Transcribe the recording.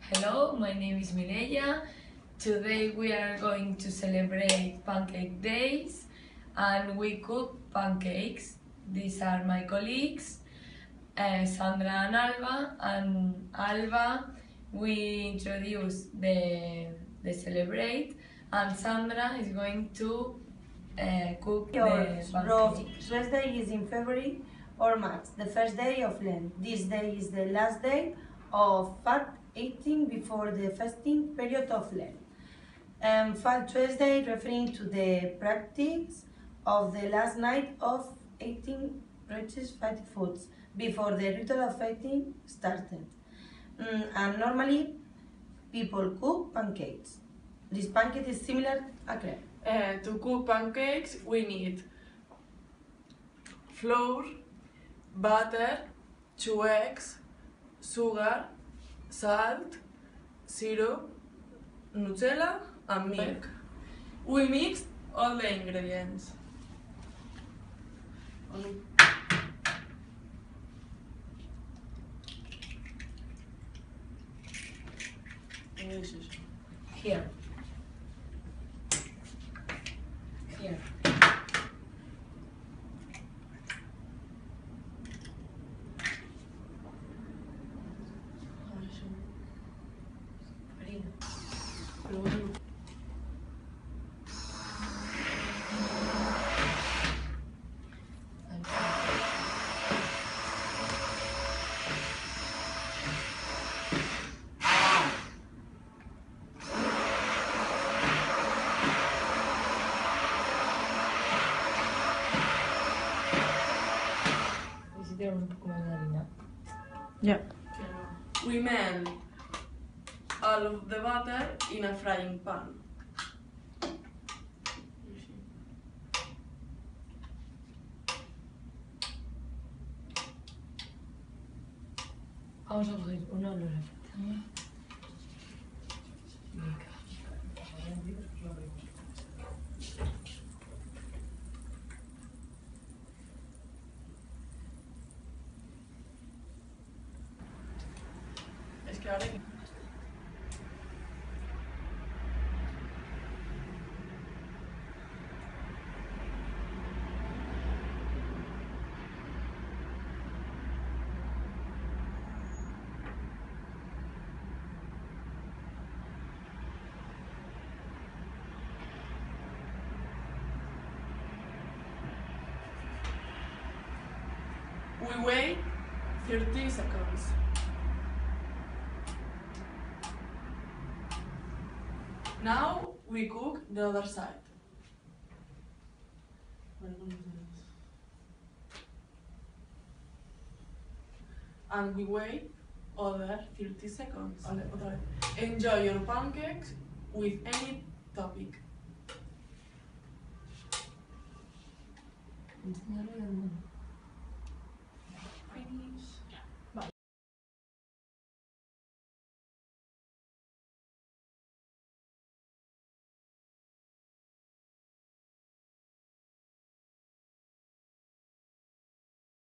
Hello, my name is Mireia. Today we are going to celebrate Pancake Days and we cook pancakes. These are my colleagues, uh, Sandra and Alba. And Alba, we introduce the, the celebrate and Sandra is going to uh, cook Your the pancakes. rest day is in February or March, the first day of Lent. This day is the last day of fast eating before the fasting period of Lent. Um, Fat Tuesday referring to the practice of the last night of eating rich fatty foods before the ritual of fasting started. Mm, and normally people cook pancakes. This pancake is similar a crepe. Uh, to cook pancakes, we need flour, butter, two eggs, sugar, salt, syrup, Nutella, and milk. We mix all the ingredients. Here. Here. Necesitamos un poco más de harina. We melt all of the butter in a frying pan. Vamos a coger una olora. We wait 30 seconds. Now we cook the other side. And we wait other 30 seconds. Enjoy your pancakes with any topic.